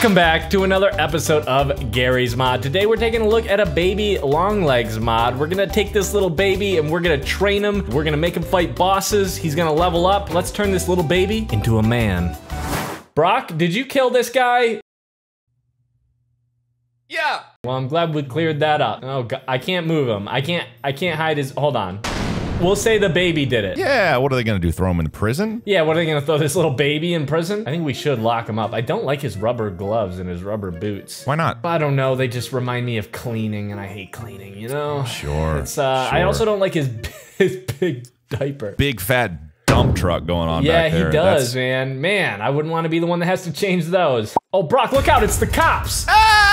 Welcome back to another episode of Garry's Mod. Today we're taking a look at a baby long legs mod. We're gonna take this little baby and we're gonna train him. We're gonna make him fight bosses. He's gonna level up. Let's turn this little baby into a man. Brock, did you kill this guy? Yeah. Well, I'm glad we cleared that up. Oh, God, I can't move him. I can't, I can't hide his, hold on. We'll say the baby did it. Yeah, what are they gonna do? Throw him in prison? Yeah, what are they gonna throw this little baby in prison? I think we should lock him up. I don't like his rubber gloves and his rubber boots. Why not? I don't know. They just remind me of cleaning, and I hate cleaning. You know. Sure. It's. Uh, I also don't like his his big diaper. Big fat dump truck going on yeah, back there. he does, That's- man. Man, I wouldn't want to be the one that has to change those. Oh, Brock, look out! It's the cops. Ah!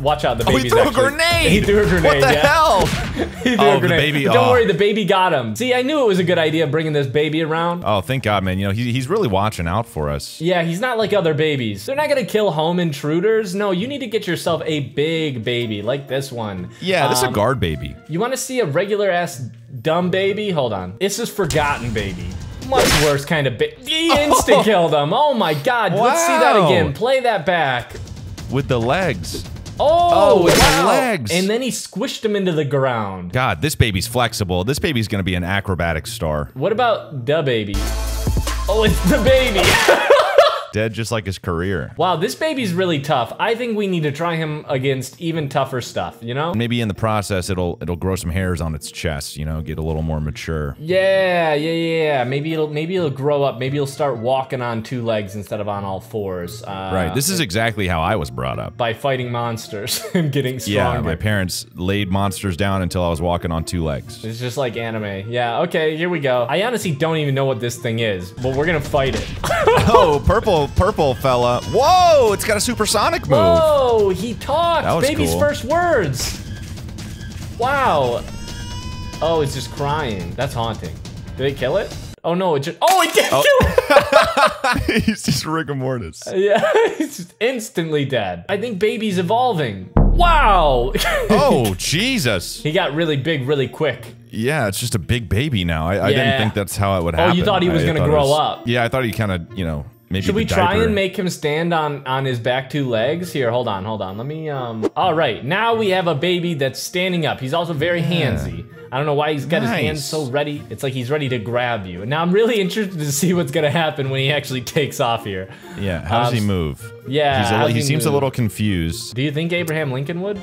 Watch out, the Oh, he threw actually- a grenade! He threw a grenade. What the yeah. hell? He threw Oh, a the grenade. baby- Don't oh. worry, the baby got him. See, I knew it was a good idea bringing this baby around. Oh, thank God, man. You know, he, he's really watching out for us. Yeah, he's not like other babies. They're not gonna kill home intruders. No, you need to get yourself a big baby like this one. Yeah, this is Um, a guard baby. You want to see a regular ass dumb baby? Hold on. This is forgotten baby. Much worse kind of baby. He insta killed him. Oh my god. Let's see that again. Play that back. With the legs. Oh, Oh, with the wow. legs. And then he squished him into the ground. God, this baby's flexible. This baby's gonna be an acrobatic star. What about the baby? Oh, it's the baby. Dead just like his career. wow, this baby's really tough. I think we need to try him against even tougher stuff, you know? Maybe in the process, it'll it'll grow some hairs on its chest. You know, get a little more mature. Yeah, yeah, yeah. Maybe it'll maybe it'll grow up. Maybe it'll start walking on two legs instead of on all fours. Uh, Right. This is exactly how I was brought up. by fighting monsters and getting stronger. Yeah, my parents laid monsters down until I was walking on two legs. it's just like anime. Yeah, okay, here we go. I honestly don't even know what this thing is, but we're gonna fight it. oh, purple, purple fella. Whoa, it's got a supersonic move. Whoa, he talked. Baby's cool. first words. Wow. Oh, it's just crying. That's haunting. Did it kill it? Oh no, it just. Oh, it did oh. kill it. He's just rigor mortis. Yeah, he's just instantly dead. I think baby's evolving. Wow. Oh, Jesus. he got really big really quick. Yeah, it's just a big baby now. I, I didn't think that's how it would happen. Oh, you thought he was gonna grow was- up. Yeah, I thought he kind of, you know, maybe Should we try diaper- and make him stand on on his back two legs? Here, hold on, hold on. Let me um All right, now we have a baby that's standing up. He's also very handsy. I don't know why he's got his hands so ready. It's like he's ready to grab you. And now I'm really interested to see what's gonna happen when he actually takes off here. Yeah, how does Um, he move? yeah, a, does he he seems a little confused. Do you think Abraham Lincoln would?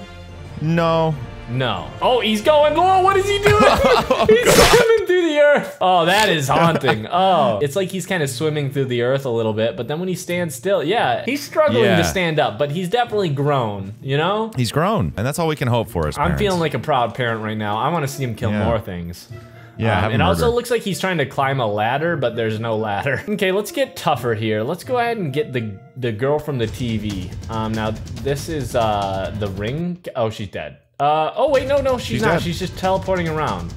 No. No. Oh, he's going. Whoa, what is he doing? Oh, he's swimming through the earth. Oh, that is haunting. Oh, it's like he's kind of swimming through the earth a little bit, but then when he stands still, yeah, he's struggling Yeah. to stand up, but he's definitely grown, you know? He's grown, and that's all we can hope for as I'm parents. feeling like a proud parent right now. I want to see him kill Yeah. more things. yeah, Um, it also looks like he's trying to climb a ladder, but there's no ladder. Okay, let's get tougher here. Let's go ahead and get the the girl from the TV. Um, now this is uh the ring. Oh, she's dead. Uh, oh wait, no, no, she's, She's not. dead. She's just teleporting around.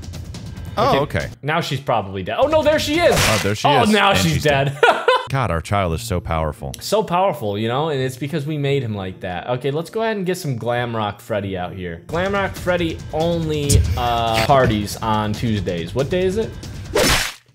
Oh, okay. Now she's probably dead. Oh no, there she is. Oh, there she oh, is. Oh, now she's, she's dead. God, our child is so powerful. so powerful, you know, and it's because we made him like that. Okay, let's go ahead and get some Glam Rock Freddy out here. Glam Rock Freddy only uh, parties on Tuesdays. What day is it?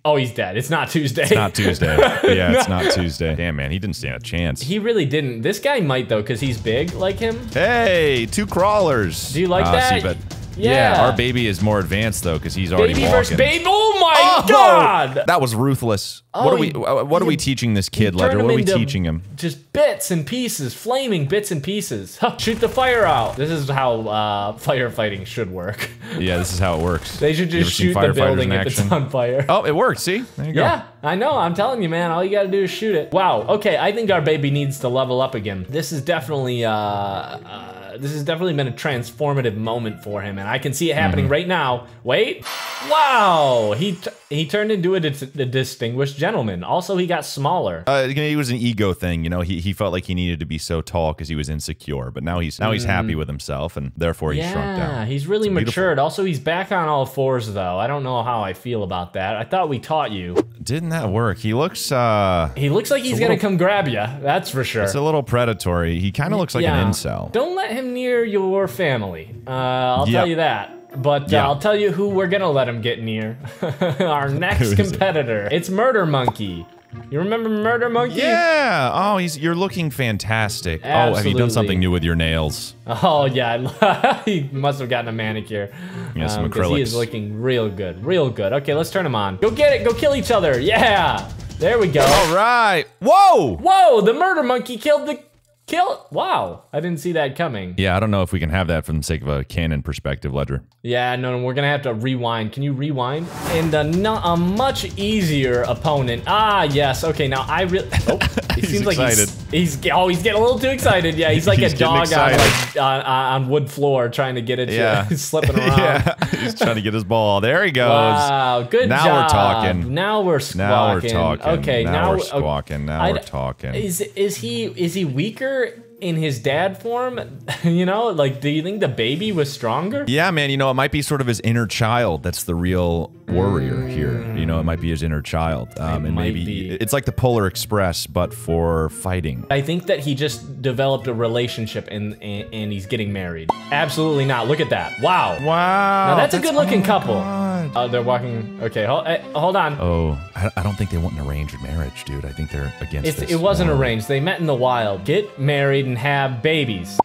Oh, he's dead. It's not Tuesday. It's not Tuesday. yeah, it's not Tuesday. Damn, man, he didn't stand a chance. He really didn't. This guy might though, cause he's big like him. Hey, two crawlers. Do you like Ah, that? See, but Yeah. our baby is more advanced though, because he's already Baby walking. versus baby. Oh my Oh, god! That was ruthless. Oh, what are we? he- uh, What are we teaching this kid, Turn Ledger? What are we teaching him? Just bits and pieces, flaming bits and pieces. Shoot the fire out. This is how uh, firefighting should work. Yeah, this is how it works. They should just shoot the firefighters building if it's on fire. Oh, it worked. See, there you go. Yeah, I know. I'm telling you, man. All you gotta do is shoot it. Wow. Okay, I think our baby needs to level up again. This is definitely, uh, uh this has definitely been a transformative moment for him, and I can see it happening Mm-hmm. right now. Wait. Wow. He t- he turned into a, a distinguished gentleman. Also, he got smaller. Uh, it was an ego thing, you know. He, he felt like he needed to be so tall because he was insecure, but now he's now he's happy with himself, and therefore he's shrunk Mm. Yeah, down. he's really beautiful- matured. Also, he's back on all fours, though. I don't know how I feel about that. I thought we taught you. Didn't that work? He looks uh, He looks like he's gonna little- come grab you. That's for sure. it's a little predatory. He kind of looks like Yeah. an incel. Don't let him near your family. Uh, I'll Yep. tell you that. But uh, Yeah. I'll tell you who we're gonna let him get near. Our next is it? competitor. It's Murder Monkey. You remember Murder Monkey? Yeah. Oh, he's you're looking fantastic. Absolutely. Oh, have you done something new with your nails? Oh yeah, he must have gotten a manicure. Yeah, some Um, 'cause He is looking real good, real good. Okay, let's turn him on. Go get it. Go kill each other. Yeah. There we go. All right. Whoa. Whoa! The murder monkey killed the kill. Wow, I didn't see that coming. Yeah, I don't know if we can have that from the sake of a canon perspective, Ledger. Yeah, no, no, we're gonna have to rewind. Can you rewind? And a, a much easier opponent. Ah, yes. Okay, now I really. Oh, he He's seems like he's, he's. Oh, he's getting a little too excited. Yeah, he's like He's a dog on like on, on wood floor trying to get it. Yeah. he's slipping around. yeah, he's trying to get his ball. There he goes. Wow, good Now job. we're talking. Now we're squawking. Now we're talking. Okay, now, now, we're okay, oh, squawking. Now I- we're talking. Is is he is he weaker in his dad form? you know, like do you think the baby was stronger? Yeah, man, you know, it might be sort of his inner child that's the real warrior here. You know, it might be his inner child. Um, and maybe be. it's like the Polar Express, but for fighting. I think that he just developed a relationship and, and and he's getting married. Absolutely not. Look at that. Wow. Wow. Now that's a good looking oh, couple. God. Oh, they're walking. Okay, hold, eh, hold on. Oh, I, I don't think they want an arranged marriage, dude. I think they're against It's, this. it wasn't arranged. They met in the wild. Get married and have babies.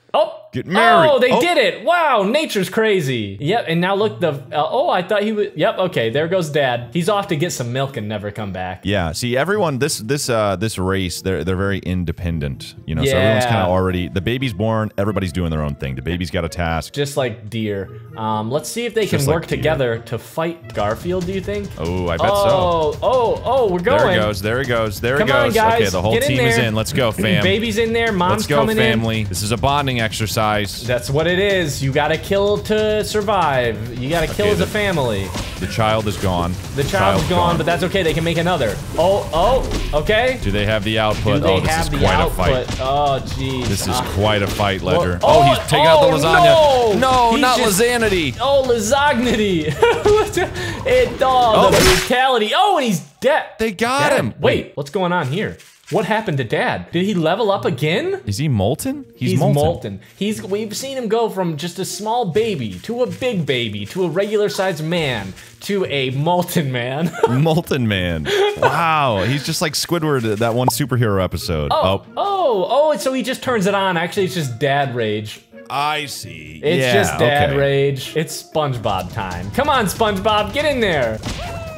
Oh, Get married. Oh, they Oh. did it! Wow, nature's crazy. Yep, and now look the. Uh, oh, I thought he was, Yep, okay, there goes Dad. He's off to get some milk and never come back. Yeah, see, everyone, this this uh this race, they're they're very independent, you know. So everyone's kind of already. The baby's born, everybody's doing their own thing. The baby's got a task. Just like deer. Um, let's see if they can Just like work deer. together to fight Garfield. Do you think? Oh, I bet so. oh, oh, oh, we're going. There he goes. There he goes. There Come he goes. on, guys. Okay, the whole team is in. Let's go, fam. Baby's in there. Mom's Let's go, family. in. This is a bonding exercise. That's what it is. You gotta kill to survive. You gotta kill Okay, as a family. The child is gone. The child's gone, but that's okay. They can make another. Oh, oh, okay. Do they have the output? oh, this is quite output? a fight. Oh, jeez. This is quite a fight, Ledger. Well- oh, he's oh, taking out the oh, lasagna. no! He's not just- lasagna. Oh, lasagnity. it, oh, Oh. the brutality. Oh, and he's dead. They got him. Wait, what's going on here? What happened to Dad? Did he level up again? Is he molten? He's molten. He's we've seen him go from just a small baby to a big baby to a regular sized man to a molten man. Molten Man. Wow, he's just like Squidward, that one superhero episode. oh, oh, oh, and so he just turns it on. Actually, it's just dad rage. I see. It's Yeah, just dad okay. rage. It's SpongeBob time. Come on, SpongeBob, get in there.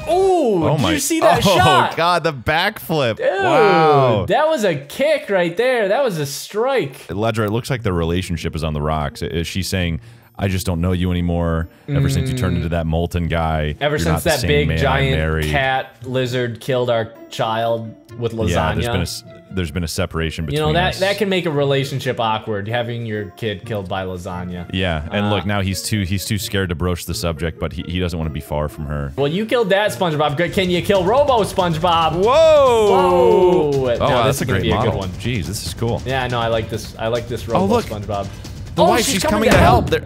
Ooh, Oh did my! you see that oh shot? god, the backflip! Dude, wow. that was a kick right there. That was a strike. Ledger, it looks like the relationship is on the rocks. Is she saying, "I just don't know you anymore"? Ever since you turned into that molten guy. Mm. Ever since that big giant married." cat lizard killed our child with lasagna. Yeah, there's been a there's been a separation between you know that us. that can make a relationship awkward having your kid killed by lasagna. Yeah, and Uh, look now he's too he's too scared to broach the subject, but he, he doesn't want to be far from her. Well, you killed that SpongeBob. Good. Can you kill Robo SpongeBob? Whoa! Whoa! Oh, Now, wow, this that's a gonna great be a good one. Jeez, this is cool. Yeah, no, I like this. I like this Robo Oh, look. SpongeBob. The Oh, wife, she's, coming, to help. They're-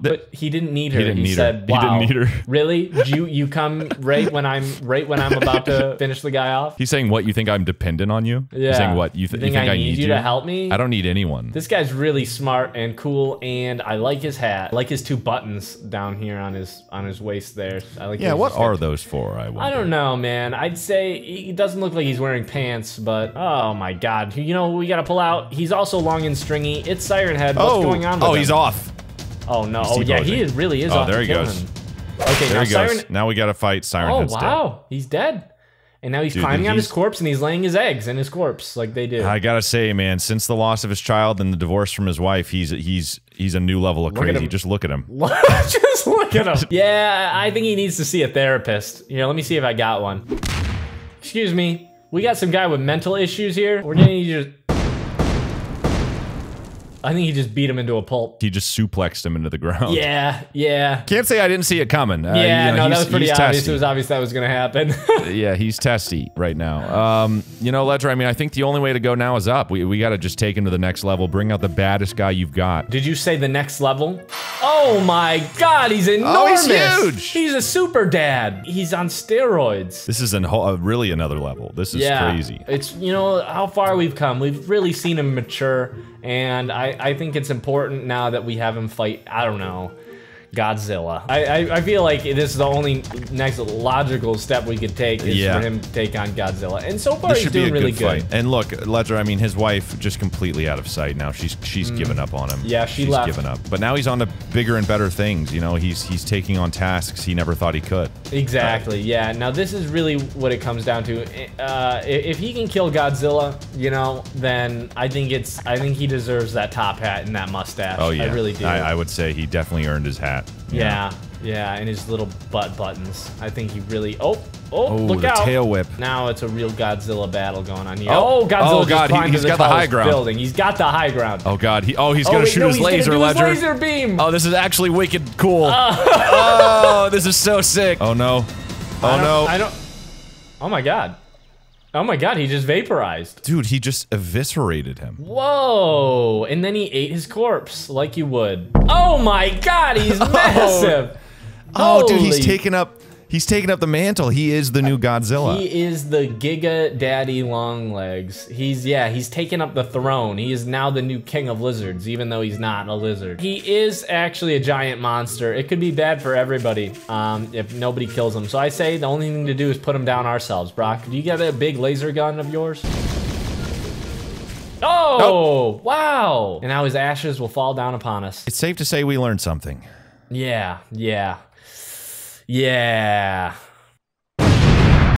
But he didn't need her. He didn't need her. said, He didn't "Wow, need her." really? You you come right when I'm right when I'm about to finish the guy off? He's saying what? You think I'm dependent on you? Yeah. He's saying what? You, You think you think I I, need you to help me? I don't need anyone. This guy's really smart and cool, and I like his hat. I like his two buttons down here on his on his waist there. I like. yeah, his- what are those for? I wonder. I don't know, man. I'd say he doesn't look like he's wearing pants, but oh my god, you know we gotta pull out. He's also long and stringy. It's Siren Head. What's oh, going on? With oh, him? he's off. Oh no! Oh yeah, he is, really is. Oh, off there he goes. him. Okay, There now he goes. Siren. Now we got to fight Siren Oh Head's dead. wow, he's dead. And now he's Dude, climbing on his corpse and he's laying his eggs in his corpse like they do. I gotta say, man, since the loss of his child and the divorce from his wife, he's he's he's a new level of at crazy. Just look at him. Just look at him. yeah, I think he needs to see a therapist. Here, let me see if I got one. Excuse me. We got some guy with mental issues here. We're gonna need you to. I think he just beat him into a pulp. He just suplexed him into the ground. Yeah, yeah. Can't say I didn't see it coming. Uh, Yeah, you know, no, that was pretty obvious. testy. It was obvious that was gonna happen. yeah, he's testy right now. Um, you know, Ledger, I mean, I think the only way to go now is up. We, we got to just take him to the next level. Bring out the baddest guy you've got. Did you say the next level? Oh my god, he's enormous. Oh, he's huge! He's a super dad. He's on steroids. This is an, uh, really another level. This is yeah, crazy. It's you know how far we've come. We've really seen him mature, and I I think it's important now that we have him fight. I don't know. Godzilla. I, I, I feel like this is the only next logical step we could take is Yeah. for him to take on Godzilla. And so far This he's should be doing a really good good. And look, Ledger. I mean, his wife just completely out of sight now. She's she's given up on him. Mm. Yeah, she she's left. given up. But now he's on to bigger and better things. You know, he's he's taking on tasks he never thought he could. Exactly. Yeah. Now this is really what it comes down to. Uh, if he can kill Godzilla, you know, then I think it's. I think he deserves that top hat and that mustache. Oh yeah, I really do. I, I would say he definitely earned his hat. Know? yeah. Yeah. And his little butt buttons. I think he really. Oh. Oh. Oh, look out. tail whip. Now it's a real Godzilla battle going on here. Oh. Oh, Godzilla Oh, God, he- climbed he's to the got the high ground. building. He's got the high ground. Oh god, he oh he's Oh, gonna wait, shoot no, his laser his ledger. laser beam. Oh, this is actually wicked cool. oh, this is so sick. Oh no. Oh I no. I don't. Oh my god. Oh my god, he just vaporized. Dude, he just eviscerated him. Whoa! And then he ate his corpse like you would. Oh my god, he's oh. massive! Oh, dude, he's taking up he's taking up the mantle. He is the new Godzilla. He is the Giga Daddy Longlegs. He's yeah, he's taken up the throne. He is now the new king of lizards, even though he's not a lizard. He is actually a giant monster. It could be bad for everybody um, if nobody kills him. So I say the only thing to do is put him down ourselves. Brock, do you get a big laser gun of yours? Oh, wow! And now his ashes will fall down upon us. it's safe to say we learned something. Yeah, yeah. Yeah.